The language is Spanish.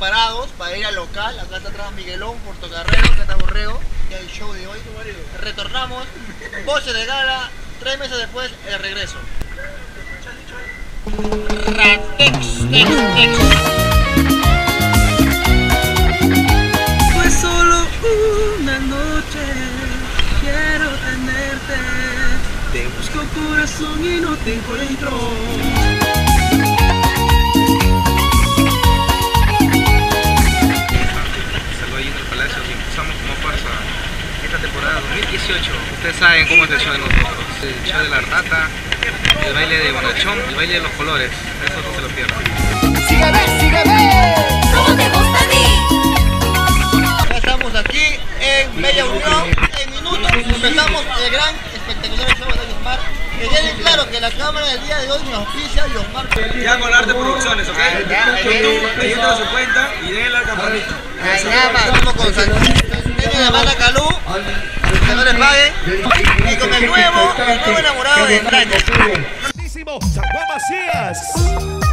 preparados para ir al local. Acá está atrás Miguelón, Puerto Carrero, acá está Borrego. Y el show de hoy. Retornamos, voces de gala, tres meses después, el regreso. Ratex, tex, tex. Fue solo una noche, quiero tenerte. Te busco corazón y no te encuentro. Y empezamos como fuerza esta temporada 2018. Ustedes saben cómo es el show de nosotros. El show de la rata, el baile de Bonachón, el baile de los colores. Eso no se lo pierdan. Sígueme, sígueme. Claro que la cámara del día de hoy nos auspicia Yosmar. Ya con Arte Producciones, ¿ok? YouTube, leyendo su cuenta y denle al campanito. Ahí nada más. Estamos con Santiago de Mala Calú, que no les paguen. Y con el nuevo, el nuevo enamorado de Franco. Grandísimo, San Juan Macías.